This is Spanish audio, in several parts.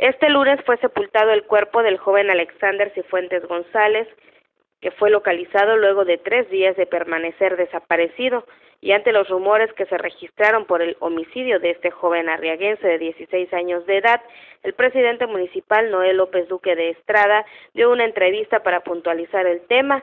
Este lunes fue sepultado el cuerpo del joven Alexander Cifuentes González, que fue localizado luego de tres días de permanecer desaparecido y ante los rumores que se registraron por el homicidio de este joven arriaguense de 16 años de edad, el presidente municipal Noel López Duque de Estrada dio una entrevista para puntualizar el tema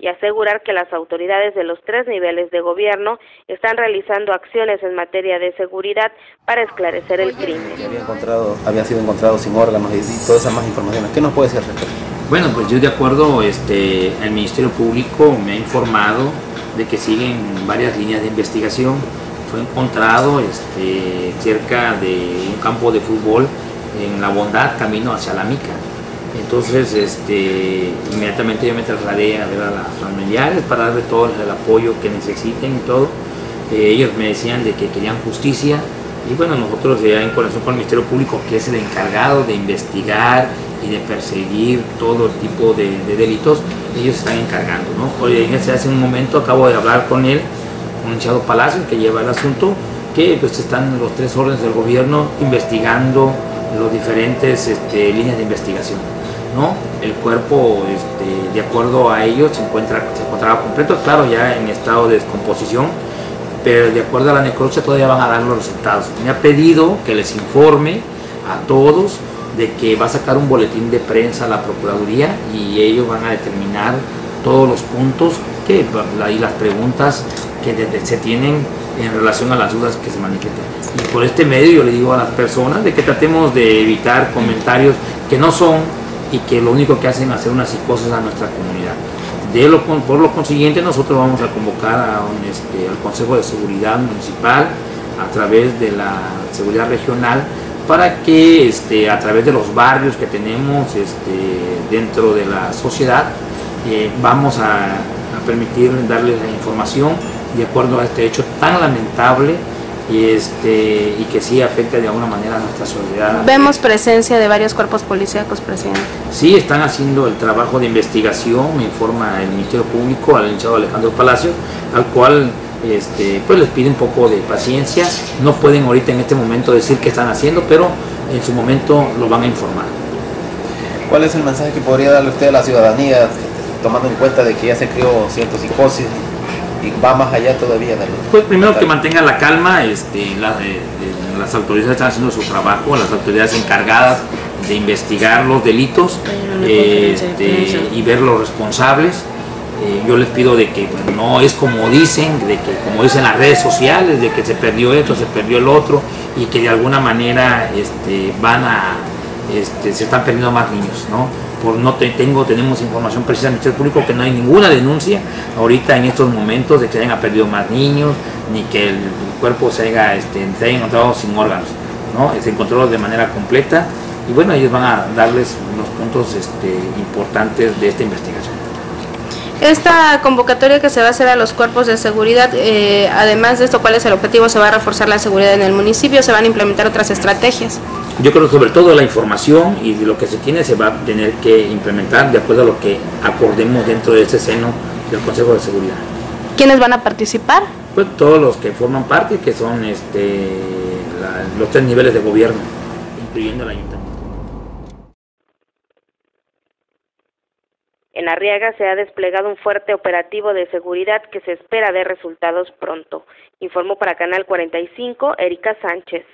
y asegurar que las autoridades de los tres niveles de gobierno están realizando acciones en materia de seguridad para esclarecer el crimen. Había, encontrado, había sido encontrado sin órganos y, todas esas más informaciones. ¿Qué nos puede decir respecto? Bueno, pues yo de acuerdo, este, el Ministerio Público me ha informado de que siguen varias líneas de investigación. Fue encontrado este, cerca de un campo de fútbol en La Bondad, camino hacia La Mica entonces, este, inmediatamente yo me trasladé a ver a las familiares para darle todo el apoyo que necesiten y todo. Eh, ellos me decían de que querían justicia y bueno, nosotros ya en conexión con el Ministerio Público, que es el encargado de investigar y de perseguir todo tipo de, delitos, ellos están encargando. ¿no? Oye, hace un momento acabo de hablar con él, con Chado Palacio, que lleva el asunto, que pues están los tres órdenes del gobierno investigando los diferentes este, líneas de investigación. ¿No? El cuerpo, este, de acuerdo a ellos, se, encuentra, se encontraba completo, claro, ya en estado de descomposición, pero de acuerdo a la necropsia todavía van a dar los resultados. Me ha pedido que les informe a todos de que va a sacar un boletín de prensa a la Procuraduría y ellos van a determinar todos los puntos que, y las preguntas que se tienen en relación a las dudas que se manifiestan. Y por este medio yo le digo a las personas de que tratemos de evitar comentarios que no son y que lo único que hacen es hacer una psicosis a nuestra comunidad. Por lo consiguiente nosotros vamos a convocar este, al Consejo de Seguridad Municipal a través de la seguridad regional para que este, a través de los barrios que tenemos este, dentro de la sociedad eh, vamos a, a permitir darles la información de acuerdo a este hecho tan lamentable y, este, y que sí afecta de alguna manera a nuestra sociedad. Vemos presencia de varios cuerpos policíacos, presidente. Sí, están haciendo el trabajo de investigación, me informa el Ministerio Público, al hinchado Alejandro Palacio, al cual este, pues les pide un poco de paciencia. No pueden ahorita en este momento decir qué están haciendo, pero en su momento lo van a informar. ¿Cuál es el mensaje que podría darle usted a la ciudadanía, tomando en cuenta de que ya se creó cierta psicosis y va más allá todavía de Pues primero que mantenga la calma, este, eh, eh, las autoridades están haciendo su trabajo, las autoridades encargadas de investigar los delitos este, y ver los responsables. Eh, yo les pido de que pues, no es como dicen, de que como dicen las redes sociales, de que se perdió esto, se perdió el otro y que de alguna manera este, van a, este, se están perdiendo más niños, ¿no? por no tengo, tenemos información precisa del Ministerio Público que no hay ninguna denuncia ahorita en estos momentos de que se hayan perdido más niños, ni que el cuerpo se haya, este, encontrado sin órganos, ¿no? Se encontró de manera completa y bueno, ellos van a darles los puntos este, importantes de esta investigación. Esta convocatoria que se va a hacer a los cuerpos de seguridad, eh, además de esto, ¿cuál es el objetivo? ¿Se va a reforzar la seguridad en el municipio? ¿Se van a implementar otras estrategias? Yo creo que sobre todo la información y lo que se tiene se va a tener que implementar de acuerdo a lo que acordemos dentro de este seno del Consejo de Seguridad. ¿Quiénes van a participar? Pues todos los que forman parte, que son este, los tres niveles de gobierno, incluyendo el ayuntamiento. En Arriaga se ha desplegado un fuerte operativo de seguridad que se espera de resultados pronto, informó para Canal 45 Erika Sánchez.